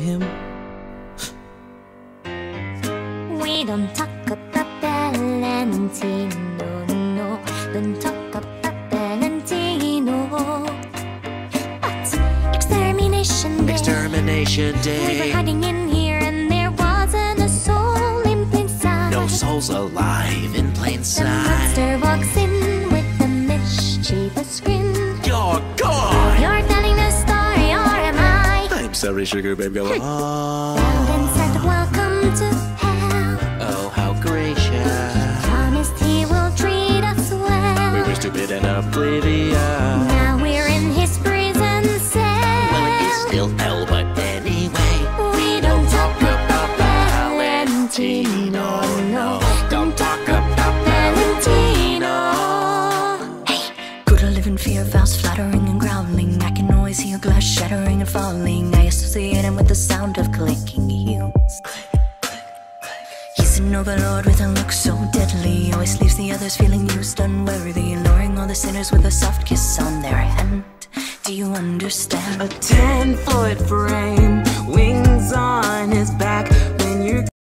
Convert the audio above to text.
him. We don't talk about Valentino, no. Don't talk about Valentino. But extermination day. Extermination day. We were hiding in here and there wasn't a soul in plain sight. No souls alive in plain sight. Sorry, sugar babe. Go on. Bound and said, Welcome to hell. Oh, how gracious. Promised he will treat us We were stupid and oblivious. Now we're in his prison cell. Well, it is still hell, but anyway. We don't talk about Valentino, no. Don't talk about Valentino. Hey, could I live in fear vows flattering and falling. I associate him with the sound of clicking heels. He's an overlord with a look so deadly. Always leaves the others feeling used, unworthy. Luring all the sinners with a soft kiss on their hand. Do you understand? A ten foot frame, wings on